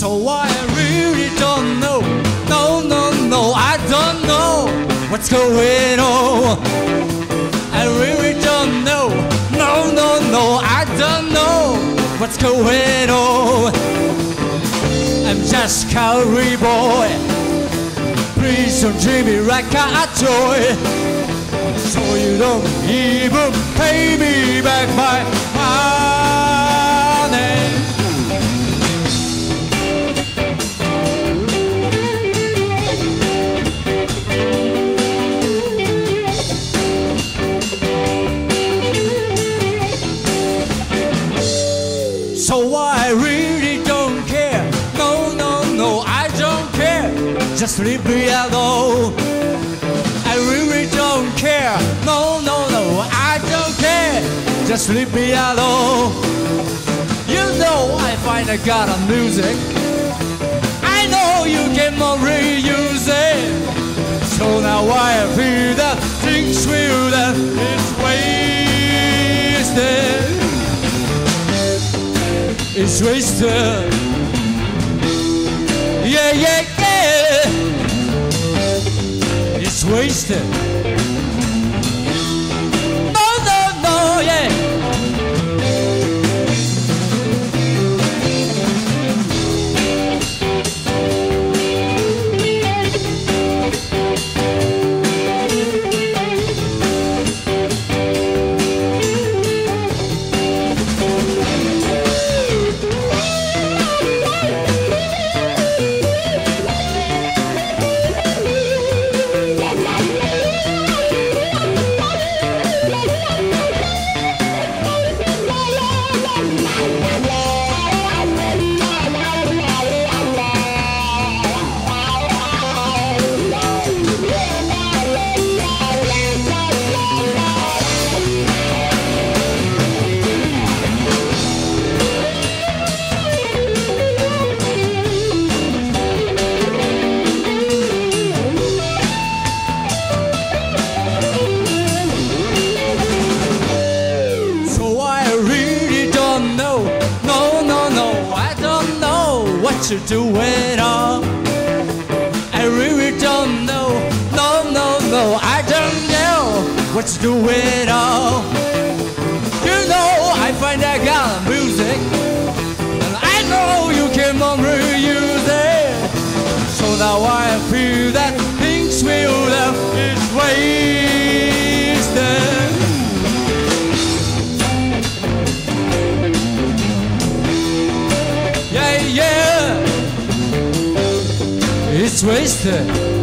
So I really don't know. No, no, no, I don't know what's going on. I really don't know. No, no, no, I don't know what's going on. I'm just a Calvary boy. Please don't treat me like a toy. So you don't even pay me back my Just leave me alone. I really don't care. No, no, no, I don't care. Just leave me alone. You know I I got a music. I know you can reuse it. So now I feel that things will that it's wasted. It's wasted. Wasted. To do at all. I really don't know. No, no, no, I don't know what to do at all. It's wasted.